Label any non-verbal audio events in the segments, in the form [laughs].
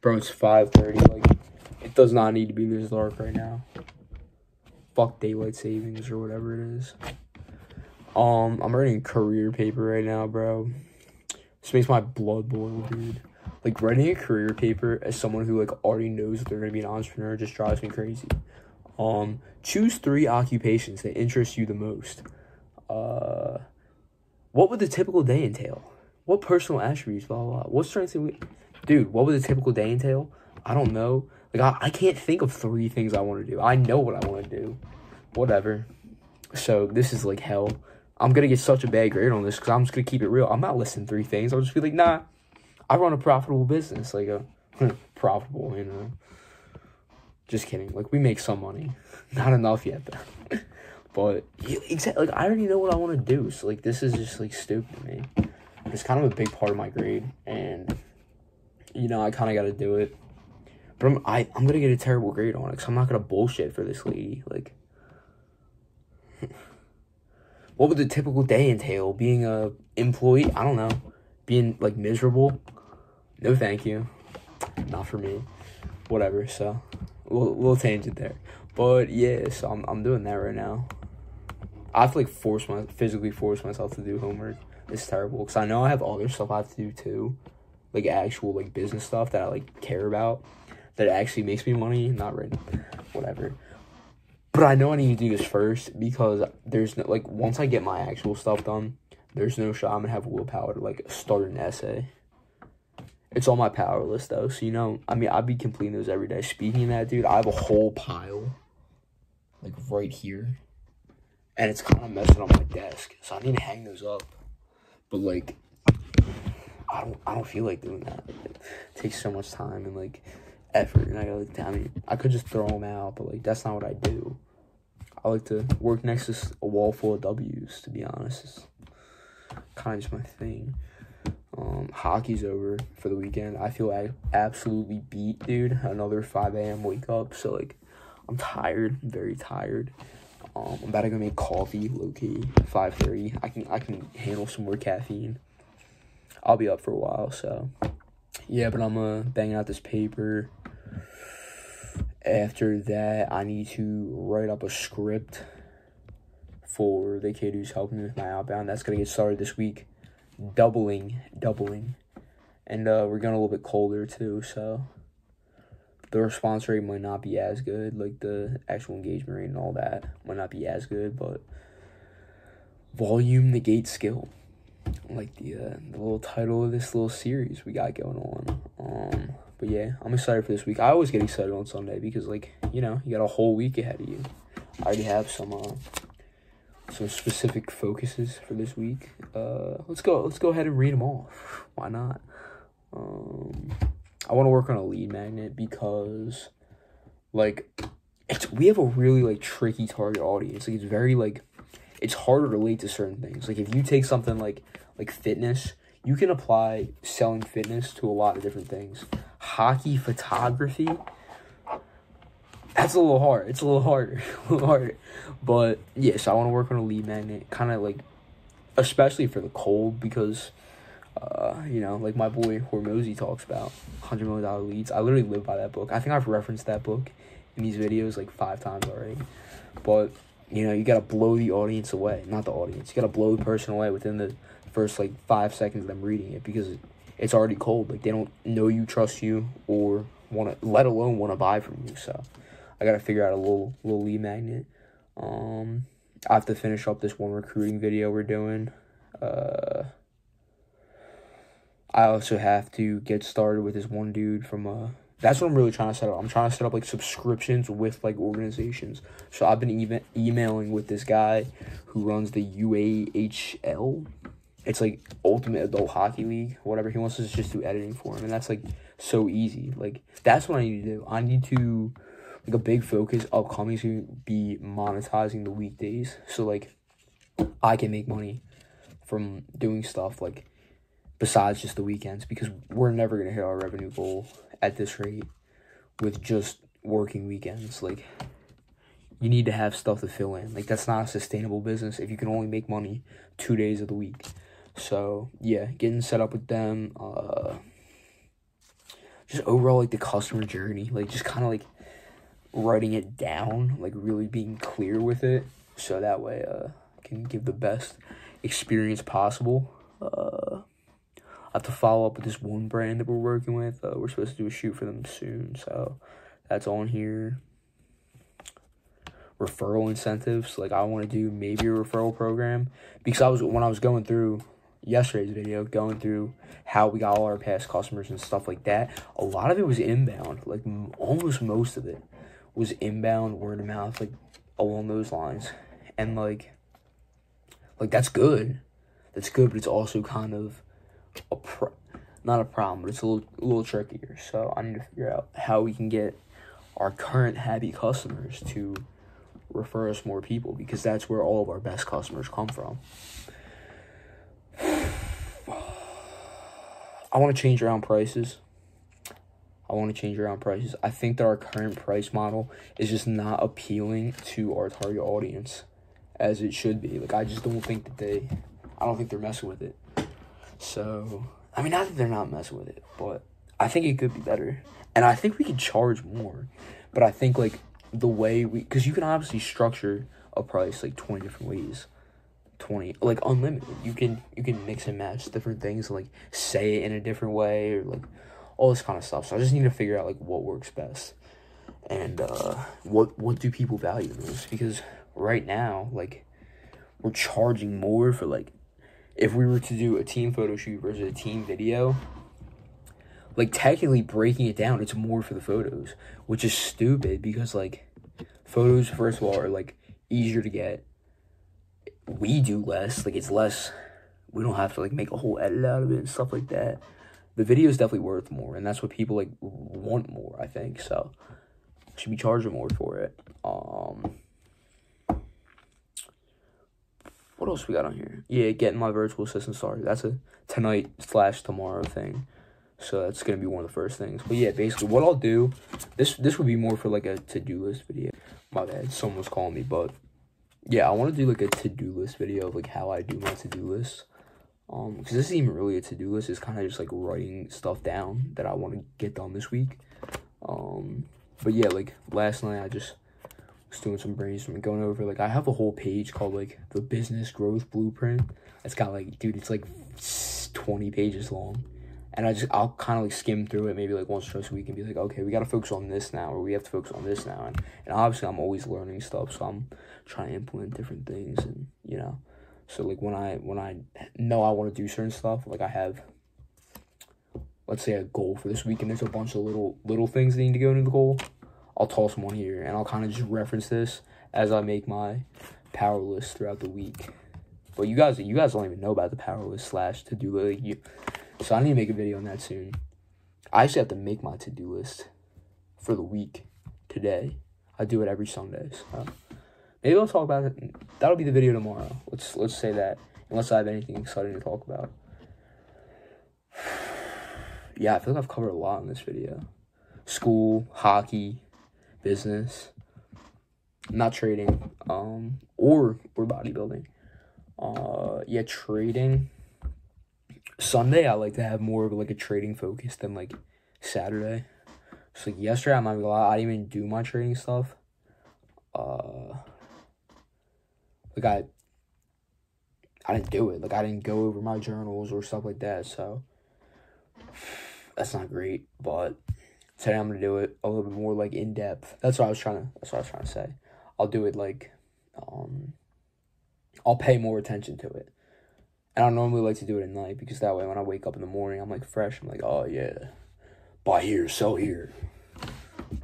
Bro, it's 5.30. Like, it does not need to be this dark right now. Fuck daylight savings or whatever it is. Um, I'm writing career paper right now, bro. This makes my blood boil, dude. Like, writing a career paper as someone who, like, already knows that they're gonna be an entrepreneur just drives me crazy. Um, choose three occupations that interest you the most. Uh, what would the typical day entail? What personal attributes, blah, blah, blah. What strengths and we, dude, what would a typical day entail? I don't know. Like, I, I can't think of three things I want to do. I know what I want to do. Whatever. So, this is like hell. I'm going to get such a bad grade on this because I'm just going to keep it real. I'm not listing three things. I'll just be like, nah, I run a profitable business. Like, a [laughs] profitable, you know. Just kidding. Like, we make some money. [laughs] Not enough yet, though. [laughs] but, exactly, like, I already know what I want to do. So, like, this is just, like, stupid to me. It's kind of a big part of my grade. And, you know, I kind of got to do it. But I'm, I, I'm going to get a terrible grade on it because I'm not going to bullshit for this lady. Like, [laughs] what would the typical day entail? Being a employee? I don't know. Being, like, miserable? No, thank you. Not for me. Whatever, so we'll change it there. But yeah, so I'm, I'm doing that right now. I have to like force my physically force myself to do homework. It's terrible because I know I have other stuff I have to do too, like actual like business stuff that I like care about, that actually makes me money. Not right, whatever. But I know I need to do this first because there's no like once I get my actual stuff done, there's no shot I'm gonna have willpower to like start an essay. It's on my power list though, so you know, I mean, I'd be completing those every day. Speaking of that, dude, I have a whole pile, like right here, and it's kind of messing up my desk, so I need to hang those up. But like, I don't, I don't feel like doing that. It takes so much time and like effort, and I gotta like, I I could just throw them out, but like that's not what I do. I like to work next to a wall full of W's. To be honest, it's kind of just my thing. Um, hockey's over for the weekend. I feel like absolutely beat, dude. Another 5 a.m. wake up. So, like, I'm tired. Very tired. Um, I'm about to go make coffee, low key, 5:30. I can I can handle some more caffeine. I'll be up for a while, so yeah. But I'm uh banging out this paper. After that, I need to write up a script for the kid who's helping me with my outbound. That's gonna get started this week doubling, doubling. And uh, we're getting a little bit colder too, so the response rate might not be as good. Like the actual engagement rate and all that might not be as good, but volume negates skill. Like the uh, the little title of this little series we got going on. Um, but yeah, I'm excited for this week. I always get excited on Sunday because like you know you got a whole week ahead of you. I already have some uh, some specific focuses for this week. Uh, let's go. Let's go ahead and read them off. Why not? Um, I want to work on a lead magnet because, like, it's we have a really like tricky target audience. Like, it's very like, it's hard to relate to certain things. Like, if you take something like like fitness, you can apply selling fitness to a lot of different things. Hockey photography that's a little hard. It's a little harder, [laughs] a little harder. But yes, yeah, so I want to work on a lead magnet, kind of like, especially for the cold because, uh, you know, like my boy Hormozi talks about, hundred million dollar leads. I literally live by that book. I think I've referenced that book in these videos like five times already. But you know, you gotta blow the audience away, not the audience. You gotta blow the person away within the first like five seconds of them reading it because it's already cold. Like they don't know you, trust you, or want to, let alone want to buy from you. So. I gotta figure out a little little lead magnet. Um, I have to finish up this one recruiting video we're doing. Uh, I also have to get started with this one dude from uh. That's what I'm really trying to set up. I'm trying to set up like subscriptions with like organizations. So I've been even emailing with this guy who runs the UAHL. It's like Ultimate Adult Hockey League, whatever. He wants to just do editing for him, and that's like so easy. Like that's what I need to do. I need to like a big focus upcoming is to be monetizing the weekdays. So like I can make money from doing stuff like besides just the weekends because we're never to hit our revenue goal at this rate with just working weekends. Like you need to have stuff to fill in. Like that's not a sustainable business if you can only make money 2 days of the week. So, yeah, getting set up with them uh just overall like the customer journey, like just kind of like writing it down, like really being clear with it, so that way uh can give the best experience possible. Uh, have to follow up with this one brand that we're working with. Uh, we're supposed to do a shoot for them soon, so that's on here. Referral incentives, like I want to do maybe a referral program because I was when I was going through yesterday's video, going through how we got all our past customers and stuff like that. A lot of it was inbound, like almost most of it was inbound word of mouth, like along those lines, and like, like that's good, that's good, but it's also kind of a pro- not a problem, but it's a little a little trickier. So I need to figure out how we can get our current happy customers to refer us more people because that's where all of our best customers come from. [sighs] I want to change around prices. I want to change around prices. I think that our current price model is just not appealing to our target audience as it should be. Like I just don't think that they I don't think they're messing with it. So, I mean not that they're not messing with it, but I think it could be better. And I think we could charge more. But I think like the way we cuz you can obviously structure a price like 20 different ways. 20 like unlimited. You can you can mix and match different things like say it in a different way or like all this kind of stuff. So I just need to figure out like what works best and uh, what what do people value most? Because right now, like we're charging more for like if we were to do a team photo shoot versus a team video. Like technically breaking it down, it's more for the photos, which is stupid because like photos first of all are like easier to get. We do less, like it's less. We don't have to like make a whole edit out of it and stuff like that the video is definitely worth more, and that's what people like want more. I think so. Should be charging more for it. Um, what else we got on here? Yeah, getting my virtual assistant started. That's a tonight slash tomorrow thing. So that's gonna be one of the first things. But yeah, basically what I'll do, this this would be more for like a to do list video. My bad, someone was calling me, but yeah, I want to do like a to do list video of like how I do my to do list. Um, because this isn't even really a to do list. It's kind of just like writing stuff down that I want to get done this week. Um, but yeah, like last night I just was doing some brainstorming, going over like I have a whole page called like the business growth blueprint. It's got like, dude, it's like twenty pages long, and I just I'll kind of like skim through it maybe like once or twice a week and be like, okay, we got to focus on this now, or we have to focus on this now, and and obviously I'm always learning stuff, so I'm trying to implement different things, and you know. So like when I when I know I want to do certain stuff, like I have let's say a goal for this week and there's a bunch of little little things that need to go into the goal, I'll toss one here and I'll kind of just reference this as I make my power list throughout the week. But you guys you guys don't even know about the power list slash to do list. So I need to make a video on that soon. I actually have to make my to do list for the week today. I do it every Sunday. So. Maybe I'll talk about it. That'll be the video tomorrow. Let's let's say that. Unless I have anything exciting to talk about. [sighs] yeah, I feel like I've covered a lot in this video. School, hockey, business, not trading, um, or or bodybuilding. Uh, yeah, trading. Sunday, I like to have more of like a trading focus than like Saturday. So like yesterday, I'm not gonna lie, I didn't even do my trading stuff. Uh, like I I didn't do it. Like I didn't go over my journals or stuff like that. So [sighs] that's not great. But today I'm gonna do it a little bit more like in depth. That's what I was trying to. That's what I was trying to say. I'll do it like, um, I'll pay more attention to it. And I normally like to do it at night because that way when I wake up in the morning I'm like fresh. I'm like, oh yeah, buy here, sell here,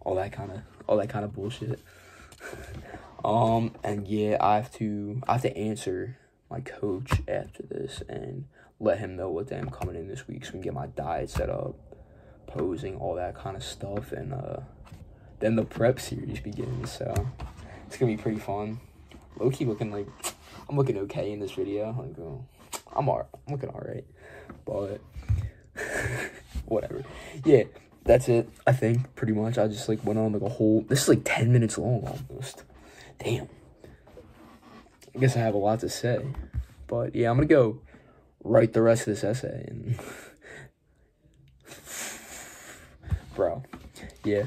all that kind of all that kind of bullshit. [laughs] Um, and yeah, I have to I have to answer my coach after this and let him know what day I'm coming in this week so we can get my diet set up, posing, all that kind of stuff, and uh, then the prep series begins. So it's gonna be pretty fun. Low key looking like I'm looking okay in this video. Like, oh, I'm all, I'm looking alright, but [laughs] whatever. Yeah, that's it. I think pretty much. I just like went on like a whole. This is like ten minutes long almost. Damn. I guess I have a lot to say. But yeah, I'm to go write the rest of this essay and [laughs] bro. Yeah.